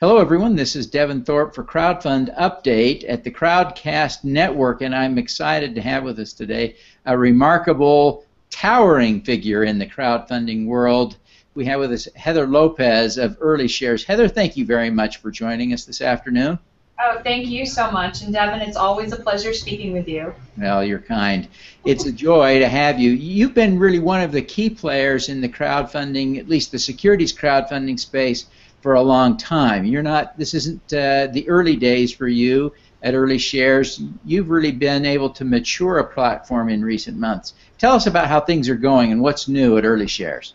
Hello, everyone. This is Devin Thorpe for Crowdfund Update at the Crowdcast Network, and I'm excited to have with us today a remarkable, towering figure in the crowdfunding world. We have with us Heather Lopes of Early Shares. Heather, thank you very much for joining us this afternoon. Oh, thank you so much. And Devin, it's always a pleasure speaking with you. Well, you're kind. It's a joy to have you. You've been really one of the key players in the crowdfunding, at least the securities crowdfunding space for a long time. You're not. This isn't uh, the early days for you at Early Shares. You've really been able to mature a platform in recent months. Tell us about how things are going and what's new at Early Shares.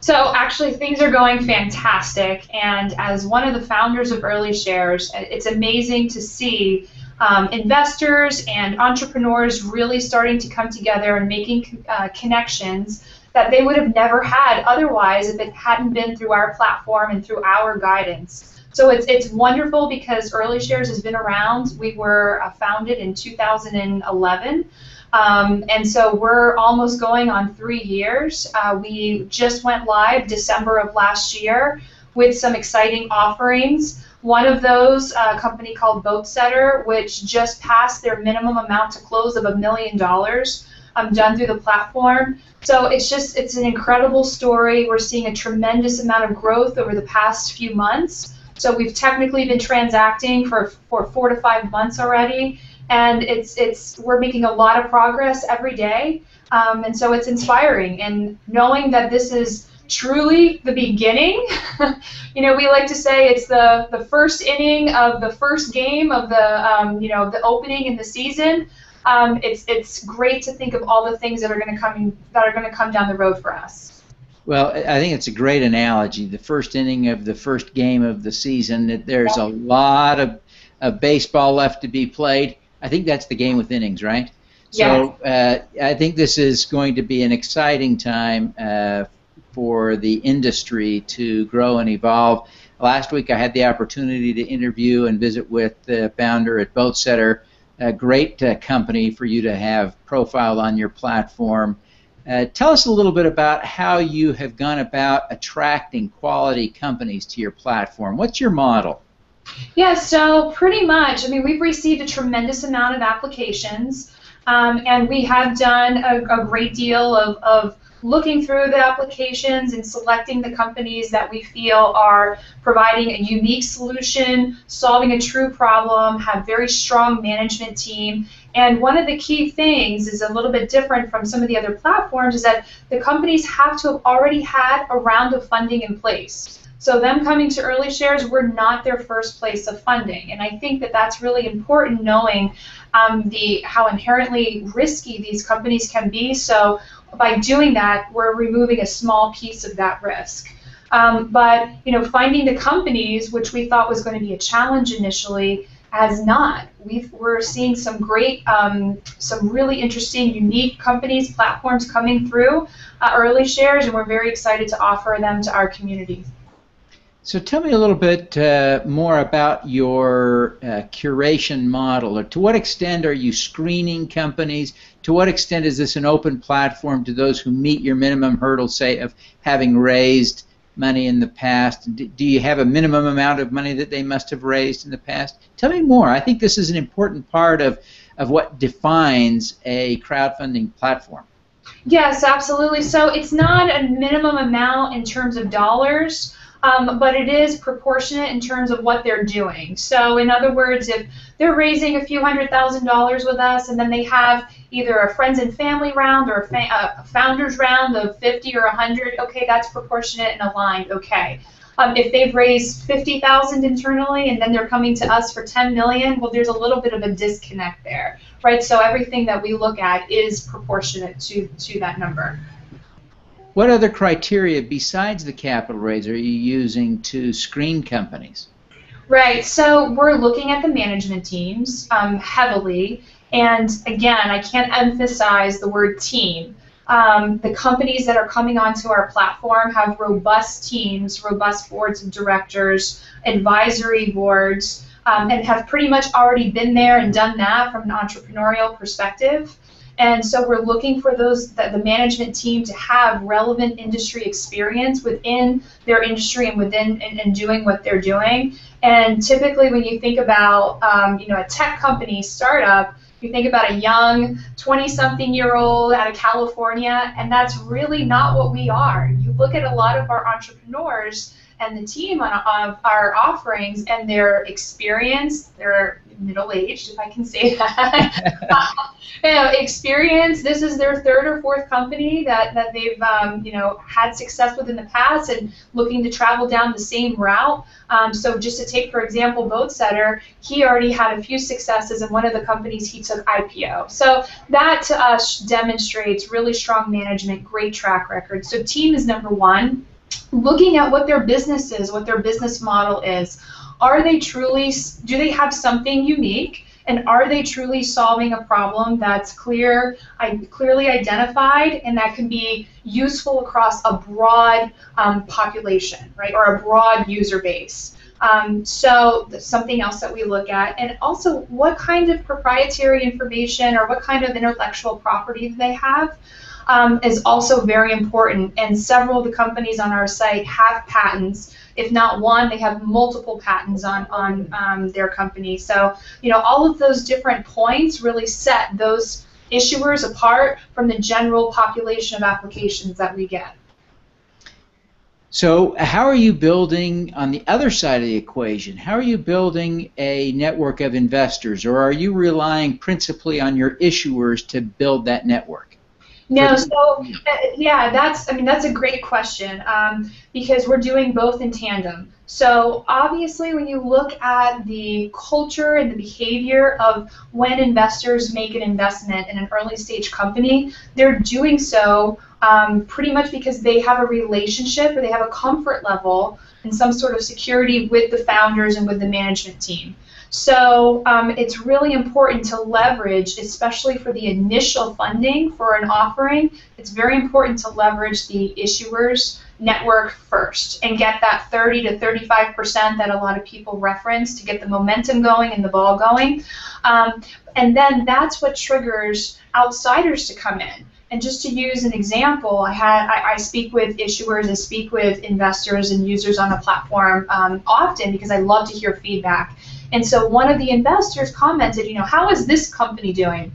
So actually, things are going fantastic. And as one of the founders of Early Shares, it's amazing to see um, investors and entrepreneurs really starting to come together and making uh, connections that they would have never had otherwise if it hadn't been through our platform and through our guidance. So it's, it's wonderful because Early Shares has been around. We were uh, founded in 2011. Um, and so we're almost going on three years. Uh, we just went live December of last year with some exciting offerings. One of those, a company called Boatsetter, which just passed their minimum amount to close of a million dollars um, done through the platform. So it's just it's an incredible story. We're seeing a tremendous amount of growth over the past few months. So we've technically been transacting for for four to five months already, and it's it's we're making a lot of progress every day. Um, and so it's inspiring and knowing that this is truly the beginning. you know, we like to say it's the, the first inning of the first game of the um, you know the opening in the season um, it's it's great to think of all the things that are going to come that are going to come down the road for us. Well, I think it's a great analogy. The first inning of the first game of the season. That there's a lot of, of baseball left to be played. I think that's the game with innings, right? So uh, I think this is going to be an exciting time uh, for the industry to grow and evolve. Last week I had the opportunity to interview and visit with the founder at Boatsetter, a great uh, company for you to have profiled on your platform. Uh, tell us a little bit about how you have gone about attracting quality companies to your platform. What's your model? Yeah, so pretty much. I mean, we've received a tremendous amount of applications, um, and we have done a, a great deal of, of looking through the applications and selecting the companies that we feel are providing a unique solution, solving a true problem, have very strong management team. And one of the key things is a little bit different from some of the other platforms is that the companies have to have already had a round of funding in place. So them coming to early shares, we're not their first place of funding, and I think that that's really important, knowing um, the how inherently risky these companies can be. So by doing that, we're removing a small piece of that risk. Um, but you know, finding the companies, which we thought was going to be a challenge initially, has not. we are seeing some great, um, some really interesting, unique companies, platforms coming through uh, early shares, and we're very excited to offer them to our community. So tell me a little bit uh, more about your uh, curation model. Or to what extent are you screening companies? To what extent is this an open platform to those who meet your minimum hurdle, say, of having raised money in the past? Do you have a minimum amount of money that they must have raised in the past? Tell me more. I think this is an important part of, of what defines a crowdfunding platform. Yes, absolutely. So it's not a minimum amount in terms of dollars um, but it is proportionate in terms of what they're doing. So, in other words, if they're raising a few hundred thousand dollars with us and then they have either a friends and family round or a, fa- a founders round of 50 or 100, okay, that's proportionate and aligned, okay. Um, if they've raised 50,000 internally and then they're coming to us for 10 million, well, there's a little bit of a disconnect there, right? So everything that we look at is proportionate to to that number. What other criteria besides the capital raise are you using to screen companies? Right. So we're looking at the management teams um, heavily, and again, I can't emphasize the word team. Um, the companies that are coming onto our platform have robust teams, robust boards of directors, advisory boards, um, and have pretty much already been there and done that from an entrepreneurial perspective. And so we're looking for those the, the management team to have relevant industry experience within their industry and within and, and doing what they're doing. And typically, when you think about um, you know a tech company startup, you think about a young 20-something year old out of California, and that's really not what we are. You look at a lot of our entrepreneurs and the team on, on our offerings and their experience, their middle aged, if I can say that. you know, experience. This is their third or fourth company that, that they've um, you know had success with in the past and looking to travel down the same route. Um, so just to take for example, Boatsetter, he already had a few successes in one of the companies he took IPO. So that to us demonstrates really strong management, great track record. So team is number one. Looking at what their business is, what their business model is are they truly, do they have something unique? And are they truly solving a problem that's clear, clearly identified, and that can be useful across a broad um, population, right, or a broad user base? Um, so something else that we look at, and also what kind of proprietary information or what kind of intellectual property do they have? Um, is also very important. And several of the companies on our site have patents if not one, they have multiple patents on, on um, their company. So, you know, all of those different points really set those issuers apart from the general population of applications that we get. So, how are you building on the other side of the equation? How are you building a network of investors, or are you relying principally on your issuers to build that network? No, so uh, yeah, that's I mean that's a great question um, because we're doing both in tandem. So obviously, when you look at the culture and the behavior of when investors make an investment in an early stage company, they're doing so um, pretty much because they have a relationship or they have a comfort level and some sort of security with the founders and with the management team. So um, it's really important to leverage, especially for the initial funding for an offering, it's very important to leverage the issuer's network first and get that 30 to 35% that a lot of people reference to get the momentum going and the ball going. Um, and then that's what triggers outsiders to come in. And just to use an example, I had I, I, speak with issuers, I speak with investors and users on the platform um, often because I love to hear feedback. And so one of the investors commented, you know, how is this company doing?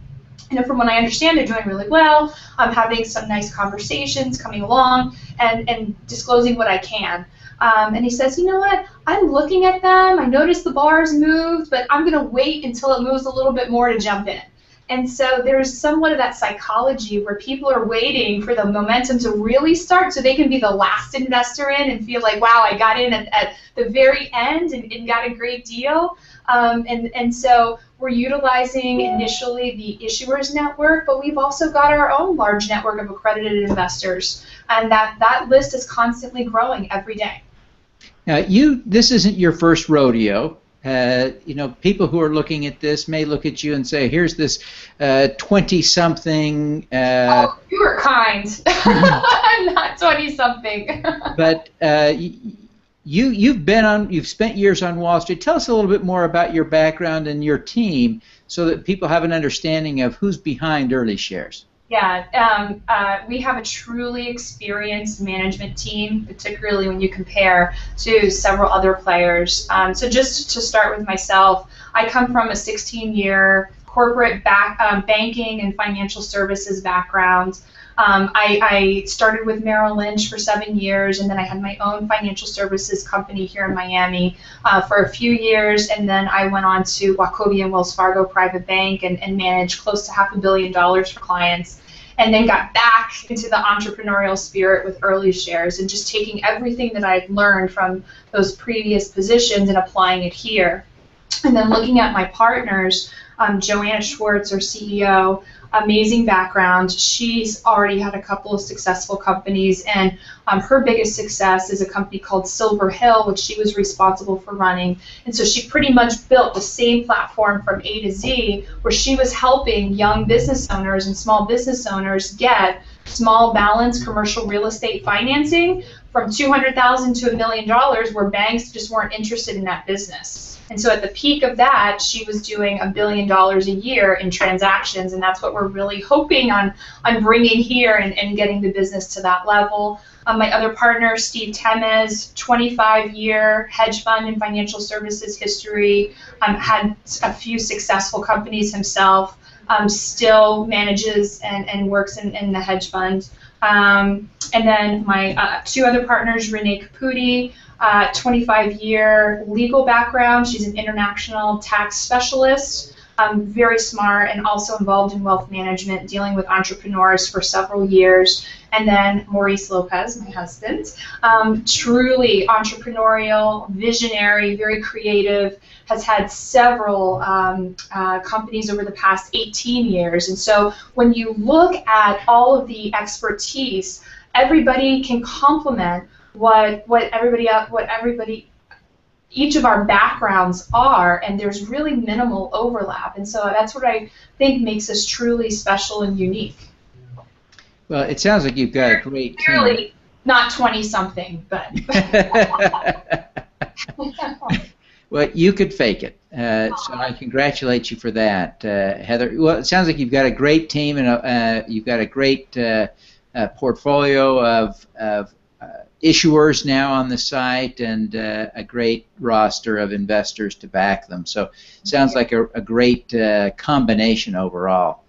And from what I understand, they're doing really well. I'm having some nice conversations coming along and, and disclosing what I can. Um, and he says, you know what? I'm looking at them. I noticed the bars moved, but I'm going to wait until it moves a little bit more to jump in. And so there's somewhat of that psychology where people are waiting for the momentum to really start so they can be the last investor in and feel like, wow, I got in at, at the very end and, and, got a great deal. Um, and, and so we're utilizing initially the issuers network, but we've also got our own large network of accredited investors. And that, that list is constantly growing every day. Now, you, this isn't your first rodeo. Uh, you know, people who are looking at this may look at you and say, "Here's this twenty-something." Uh, uh, oh, you were kind. I'm not twenty-something. but uh, you you've been on, you've spent years on Wall Street. Tell us a little bit more about your background and your team, so that people have an understanding of who's behind Early Shares. Yeah, um, uh, we have a truly experienced management team, particularly when you compare to several other players. Um, so just to start with myself, I come from a 16-year corporate back, um, banking and financial services background. Um, I, I, started with Merrill Lynch for seven years, and then I had my own financial services company here in Miami uh, for a few years, and then I went on to Wachovia and Wells Fargo Private Bank and, and managed close to half a billion dollars for clients and then got back into the entrepreneurial spirit with early shares and just taking everything that I'd learned from those previous positions and applying it here. And then looking at my partners, um, Joanna Schwartz, our CEO, amazing background. She's already had a couple of successful companies, and um, her biggest success is a company called Silver Hill, which she was responsible for running. And so she pretty much built the same platform from A to Z, where she was helping young business owners and small business owners get small balance commercial real estate financing from 200,000 to a million dollars where banks just weren't interested in that business. And so at the peak of that, she was doing a billion dollars a year in transactions, and that's what we're really hoping on, on bringing here and, and getting the business to that level. Um, my other partner, Steve Temes, 25 year hedge fund and financial services history, um, had a few successful companies himself, um, still manages and, and works in, in the hedge fund. Um, and then my uh, two other partners, Renee Caputi, uh, 25 year legal background. She's an international tax specialist, um, very smart, and also involved in wealth management, dealing with entrepreneurs for several years. And then Maurice Lopes, my husband, um, truly entrepreneurial, visionary, very creative, has had several um, uh, companies over the past 18 years. And so when you look at all of the expertise, everybody can complement what what everybody what everybody each of our backgrounds are and there's really minimal overlap and so that's what I think makes us truly special and unique. Well, it sounds like you've got a great Clearly team. not 20 something, but Well, you could fake it. Uh, so I congratulate you for that, uh, Heather. Well, it sounds like you've got a great team and a, uh, you've got a great uh, uh, portfolio of, of issuers now on the site and a great roster of investors to back them. So sounds like a, a great combination overall.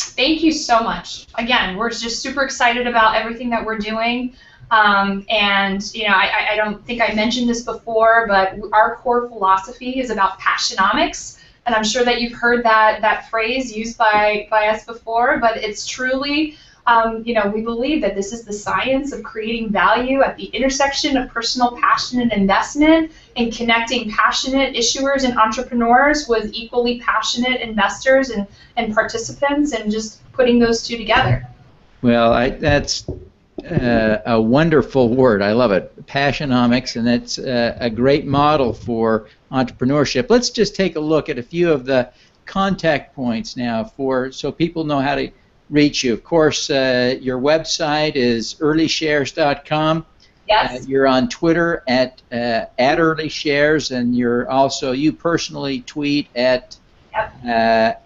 Thank you so much. Again, we're just super excited about everything that we're doing. Um, and you know, I, I don't think I mentioned this before, but our core philosophy is about passionomics, and I'm sure that you've heard that that phrase used by by us before. But it's truly, um, you know, we believe that this is the science of creating value at the intersection of personal passion and investment, and connecting passionate issuers and entrepreneurs with equally passionate investors and and participants, and just putting those two together. Well, I, that's uh, a wonderful word. I love it. Passionomics, and it's uh, a great model for entrepreneurship. Let's just take a look at a few of the contact points now for so people know how to reach you. Of course, uh, your website is earlyshares.com. Yes. Uh, you're on Twitter at uh, at earlyshares, and you're also you personally tweet at yep. Uh,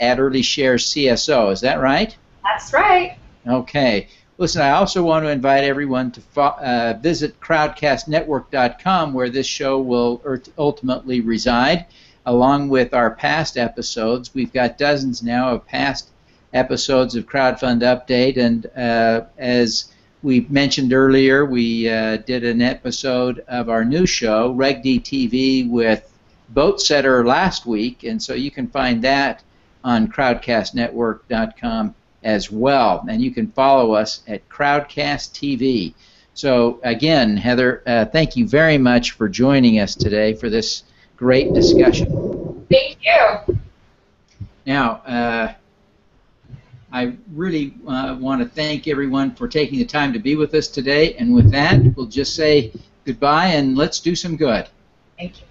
at earlyshares CSO. Is that right? That's right. Okay. Listen, I also want to invite everyone to fo- uh, visit crowdcastnetwork.com where this show will ultimately reside, along with our past episodes. We've got dozens now of past episodes of Crowdfund Update, and uh, as we mentioned earlier, we uh, did an episode of our new show, RegD TV, with Boatsetter last week, and so you can find that on crowdcastnetwork.com as well. And you can follow us at Crowdcast TV. So, again, Heather, uh, thank you very much for joining us today for this great discussion. Thank you. Now, uh, I really uh, want to thank everyone for taking the time to be with us today. And with that, we'll just say goodbye and let's do some good. Thank you.